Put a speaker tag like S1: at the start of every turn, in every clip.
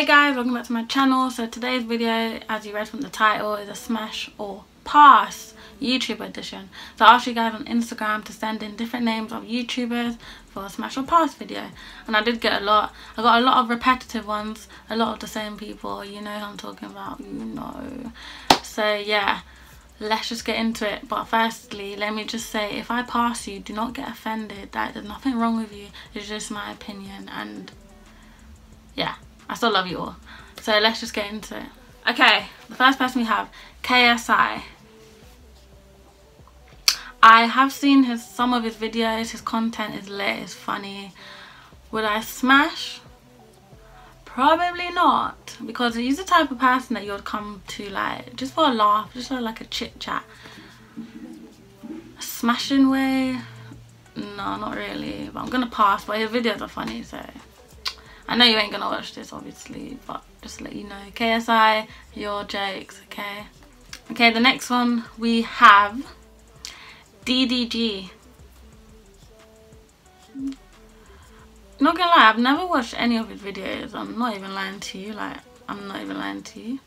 S1: Hey guys, welcome back to my channel. So today's video, as you read from the title, is a smash or pass YouTube edition. So I asked you guys on Instagram to send in different names of YouTubers for a smash or pass video. And I did get a lot. I got a lot of repetitive ones, a lot of the same people. You know who I'm talking about, you know. So yeah, let's just get into it. But firstly, let me just say, if I pass you, do not get offended. That there's nothing wrong with you. It's just my opinion and yeah, I still love you all. So let's just get into it. Okay, the first person we have, KSI. I have seen his some of his videos, his content is lit, it's funny. Would I smash? Probably not. Because he's the type of person that you would come to like just for a laugh, just for like a chit chat. A smashing way? No, not really. But I'm gonna pass, but his videos are funny, so I know you ain't gonna watch this obviously, but just let you know. KSI, your jokes, okay? Okay, the next one we have DDG. Not gonna lie, I've never watched any of his videos. I'm not even lying to you. Like, I'm not even lying to you.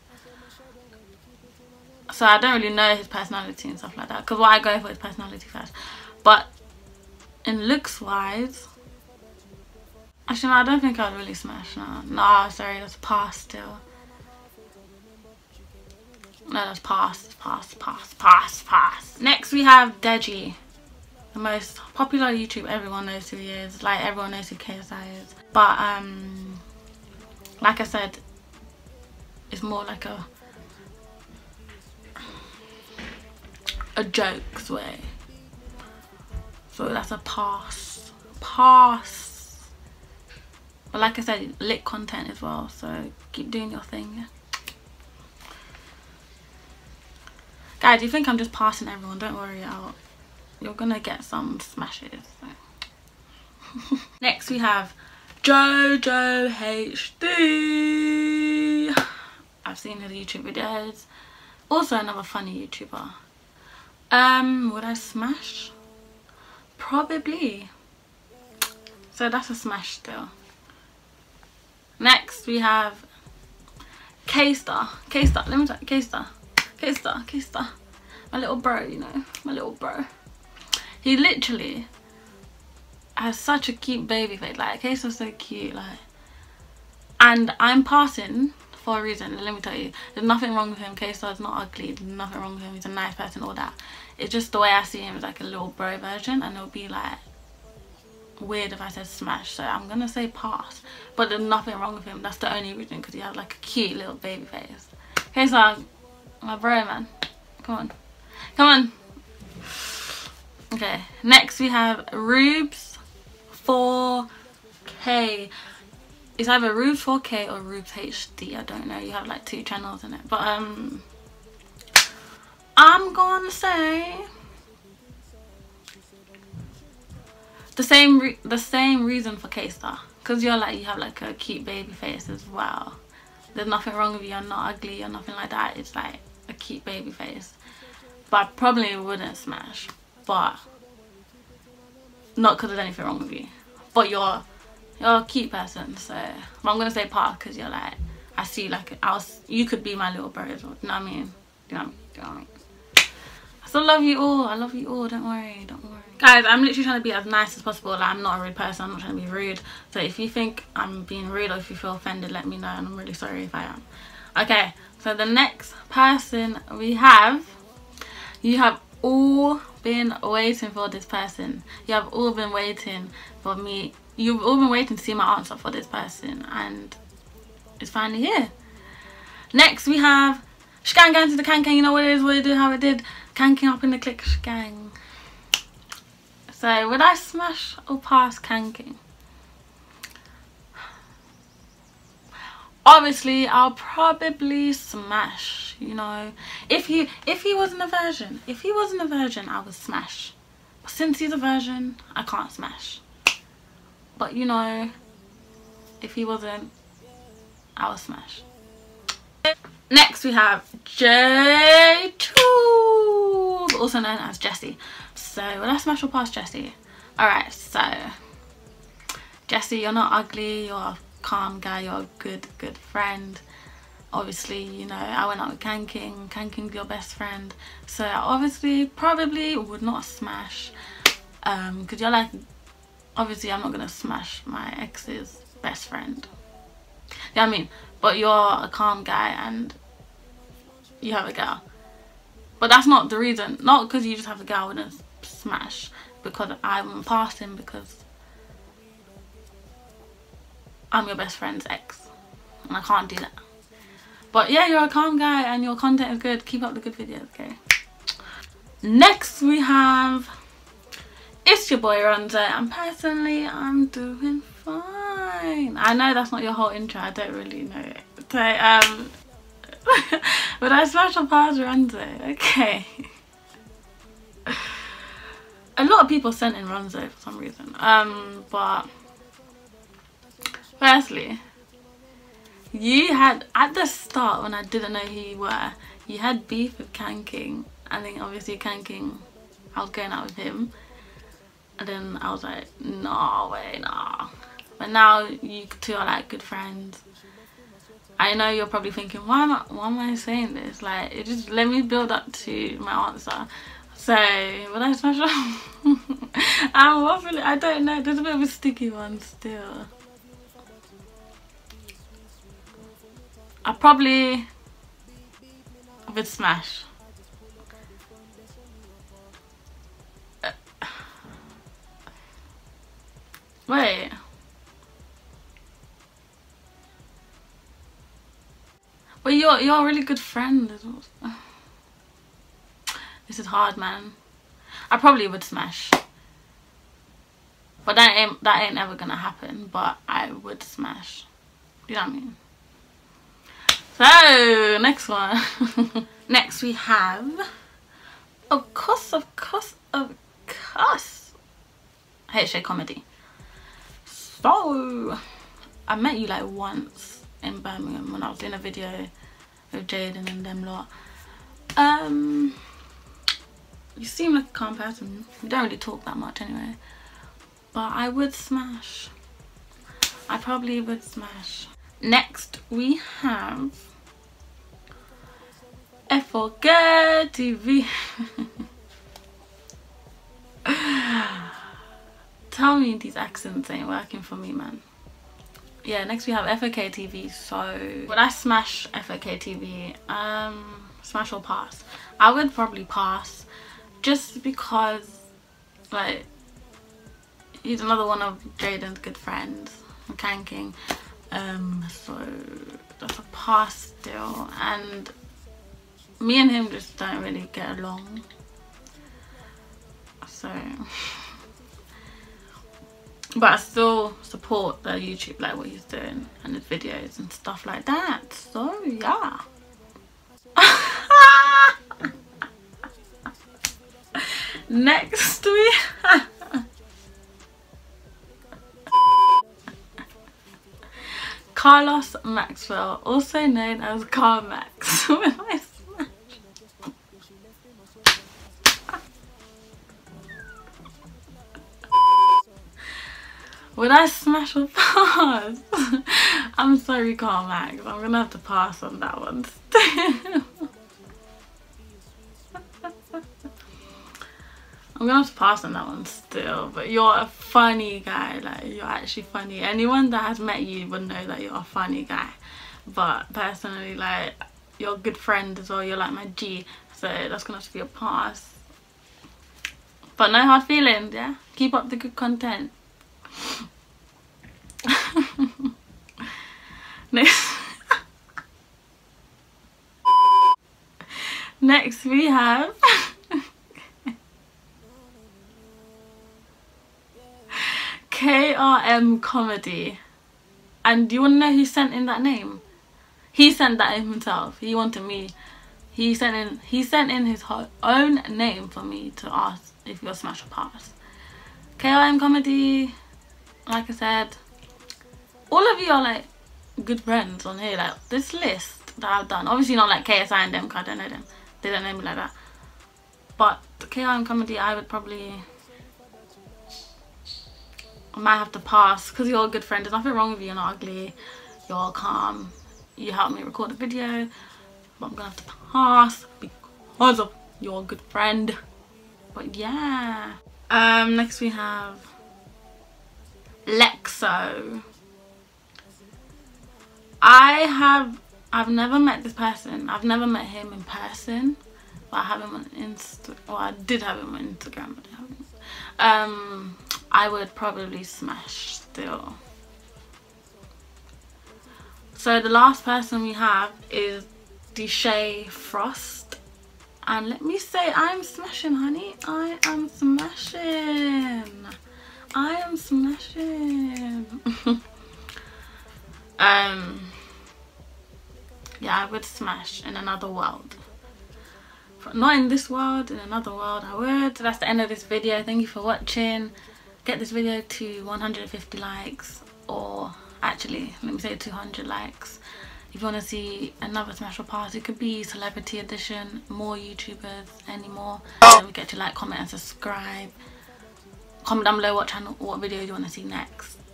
S1: So I don't really know his personality and stuff like that. Because why I go for his personality first. But in looks wise, actually no, I don't think I'd really smash. No, no, sorry, that's past still. No, that's past, past, past, past, past. Next we have Deji. The most popular YouTube, everyone knows who he is. Like everyone knows who KSI is. But um like I said, it's more like a a jokes way. So that's a pass. Pass. But like I said, lit content as well. So keep doing your thing. Guys, you think I'm just passing everyone? Don't worry, out. You're gonna get some smashes. So. Next we have Jojo HD. I've seen his YouTube videos. Also another funny YouTuber. Um, would I smash? Probably. So that's a smash still. Next we have K-Star. K-Star, let me talk K-Star. K-Star, K-Star. My little bro, you know, my little bro. He literally has such a cute baby face. Like, K-Star's so cute, like. And I'm passing for a reason. Let me tell you, there's nothing wrong with him. K-Star's not ugly. There's nothing wrong with him. He's a nice person, all that. It's just the way I see him is like a little bro version, and it'll be like weird if I said smash. So I'm gonna say pass. But there's nothing wrong with him. That's the only reason because he has like a cute little baby face. K-Star, my bro, man. Come on. Come on. Okay, next we have Rubes 4K. It's either Rubes 4K or Rubes HD. I don't know. You have like two channels in it. But um, I'm gonna say the same the same reason for K-Star. Because you're like, you have like a cute baby face as well. There's nothing wrong with you. You're not ugly or nothing like that. It's like a cute baby face. But I probably wouldn't smash. But not because there's anything wrong with you. But you're you're a cute person, so but I'm gonna say part because you're like I see like I was you could be my little bro as well. You know what I mean? You know what I mean? You know what I mean? Still love you all. I love you all. Don't worry. Don't worry. Guys, I'm literally trying to be as nice as possible. Like, I'm not a rude person. I'm not trying to be rude. So if you think I'm being rude or if you feel offended, let me know. And I'm really sorry if I am. Okay, so the next person we have, you have all been waiting for this person. You have all been waiting for me. You've all been waiting to see my answer for this person. And it's finally here. Next we have Shgang Gang to the Can. You know what it is, what it did, how it did. Kanking up in the click Shgang. So would I smash or pass Kanking? Obviously I'll probably smash, you know. If he if he wasn't a virgin, if he wasn't a virgin, I would smash. But since he's a virgin, I can't smash. But you know, if he wasn't, I would smash. Next we have J2, also known as Jessie. So I smash or pass Jessie? Alright, so Jessie, you're not ugly, you're a calm guy, you're a good, good friend. Obviously, you know, I went out with Kan King, Kan King's your best friend. So obviously, probably would not smash. Um, because you're like, obviously I'm not gonna smash my ex's best friend. Yeah, I mean? But you're a calm guy and you have a girl. But that's not the reason. Not because you just have a girl and smash. Because I'm passing because I'm your best friend's ex. And I can't do that. But yeah, you're a calm guy and your content is good. Keep up the good videos, okay? Next we have it's your boy Ronzo and personally I'm doing fine. I know that's not your whole intro, I don't really know it. So um but I or pass Ronzo, okay. A lot of people sent in Ronzo for some reason. Um but Firstly, you had, at the start when I didn't know who you were, you had beef with Kan King. I think obviously Kan King, I was going out with him. And then I was like, no way, nah. But now you two are like good friends. I know you're probably thinking, why am I, why am I saying this? Like, it just let me build up to my answer. So, what I special? I'm waffling. I don't know. There's a bit of a sticky one still. I probably would smash. Uh, wait. You're you're a really good friend. This is hard, man. I probably would smash. But that ain't that ain't ever gonna happen. But I would smash. Do you know what I mean? So, next one. next we have, of course, of course, of course, HA Comedy. So, I met you like once in Birmingham when I was doing a video with Jaden and them lot. Um, you seem like a calm person. You don't really talk that much anyway. But I would smash. I probably would smash. Next we have F4K TV. Tell me these accents ain't working for me, man. Yeah, next we have FOK TV. So, would I smash FOK TV? Um, smash or pass? I would probably pass, just because, like, he's another one of Jaden's good friends, Kan King. Um, so that's a pass still, and me and him just don't really get along so but I still support the YouTube like what he's doing and his videos and stuff like that. So yeah. Next we Carlos Maxwell also known as Carmax Would I smash or pass? I'm sorry, Carmax. I'm gonna have to pass on that one I'm gonna have to pass on that one still, but you're a funny guy, like you're actually funny. Anyone that has met you would know that you're a funny guy. But personally, like you're a good friend as well, you're like my G, so that's gonna have to be a pass. But no hard feelings, yeah? Keep up the good content. Next next we have KRM comedy. And do you want to know who sent in that name? He sent that in himself. He wanted me. He sent in he sent in his own name for me to ask if you're smash or pass. KRM comedy like I said all of you are like good friends on here like this list that I've done obviously not like KSI and them because I don't know them they don't know me like that but KRM comedy I would probably I might have to pass because you're a good friend. There's nothing wrong with you. You're not ugly. You're all calm. You helped me record a video. But I'm to have to pass because of you're a good friend. But yeah. Um, next we have Lexo. I have I've never met this person. I've never met him in person. But I have him on Insta well I did have him on Instagram I. Um I would probably smash still. So the last person we have is Deshae Frost. And let me say I'm smashing honey. I am smashing. I am smashing. um yeah I would smash in another world. Not in this world in another world I would. That's the end of this video. Thank you for watching. Get this video to 150 likes or actually let me say 200 likes. If you want to see another smash or pass it could be celebrity edition more youtubers anymore don't forget to like comment and subscribe. Comment down below what channel what video you want to see next